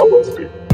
Acabou o desafio.